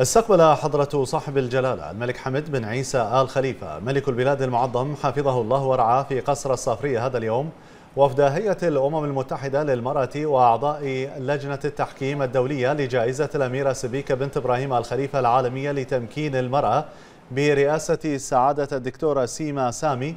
استقبل حضرة صاحب الجلالة الملك حمد بن عيسى آل خليفة ملك البلاد المعظم حفظه الله ورعاه في قصر الصافرية هذا اليوم وفد هيئة الأمم المتحدة للمرأة وأعضاء لجنة التحكيم الدولية لجائزة الأميرة سبيكة بنت إبراهيم آل خليفة العالمية لتمكين المرأة برئاسة سعادة الدكتورة سيما سامي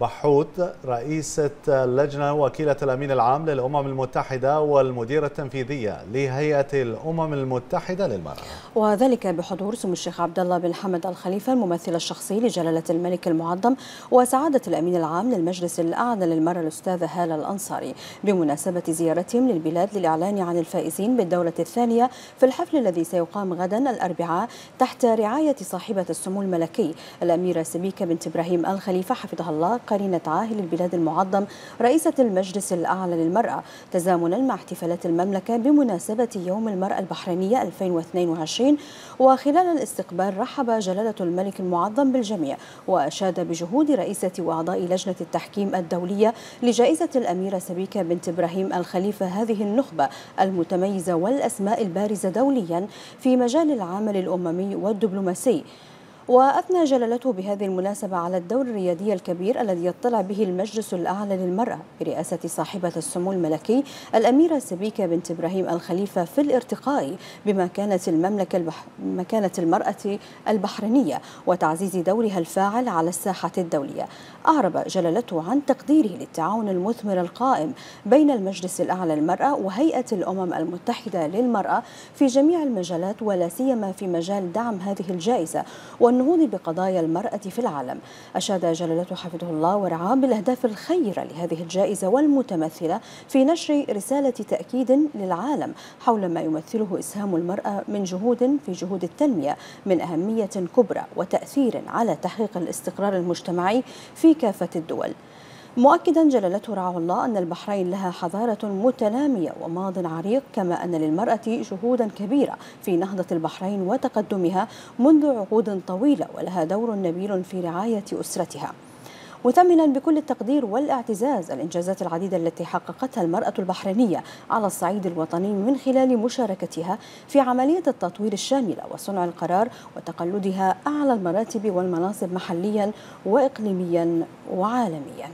بحوت رئيسة اللجنة وكيلة الأمين العام للأمم المتحدة والمديرة التنفيذية لهيئة الأمم المتحدة للمرأة. وذلك بحضور سمو الشيخ عبد الله بن حمد الخليفة الممثل الشخصي لجلالة الملك المعظم وسعادة الأمين العام للمجلس الأعلى للمرأة الأستاذة هالة الأنصاري بمناسبة زيارتهم للبلاد للإعلان عن الفائزين بالدورة الثانية في الحفل الذي سيقام غدا الأربعاء تحت رعاية صاحبة السمو الملكي الأميرة سبيكة بنت إبراهيم الخليفة حفظها الله قرينة عاهل البلاد المعظم رئيسة المجلس الأعلى للمرأة. تزامنا مع احتفالات المملكة بمناسبة يوم المرأة البحرينية 2022 وخلال الاستقبال رحب جلالة الملك المعظم بالجميع وأشاد بجهود رئيسة وأعضاء لجنة التحكيم الدولية لجائزة الأميرة سبيكة بنت إبراهيم الخليفة هذه النخبة المتميزة والأسماء البارزة دوليا في مجال العمل الأممي والدبلوماسي. وأثنى جلالته بهذه المناسبة على الدور الريادي الكبير الذي يطلع به المجلس الأعلى للمرأة برئاسة صاحبة السمو الملكي الأميرة سبيكة بنت إبراهيم الخليفة في الارتقاء بمكانة المملكة البح... مكانة المرأة البحرينية وتعزيز دورها الفاعل على الساحة الدولية. أعرب جلالته عن تقديره للتعاون المثمر القائم بين المجلس الأعلى للمرأة وهيئة الأمم المتحدة للمرأة في جميع المجالات ولا سيما في مجال دعم هذه الجائزة. والنهوض بقضايا المرأة في العالم. أشاد جلالته حفظه الله ورعاه بالأهداف الخيرة لهذه الجائزة والمتمثلة في نشر رسالة تأكيد للعالم حول ما يمثله إسهام المرأة من جهود في جهود التنمية من أهمية كبرى وتأثير على تحقيق الاستقرار المجتمعي في كافة الدول. مؤكدا جلالته رعاه الله أن البحرين لها حضارة متنامية وماض عريق كما أن للمرأة جهودا كبيرة في نهضة البحرين وتقدمها منذ عقود طويلة ولها دور نبيل في رعاية أسرتها. مثمنا بكل التقدير والاعتزاز الإنجازات العديدة التي حققتها المرأة البحرينية على الصعيد الوطني من خلال مشاركتها في عملية التطوير الشاملة وصنع القرار وتقلدها أعلى المراتب والمناصب محليا واقليميا وعالميا.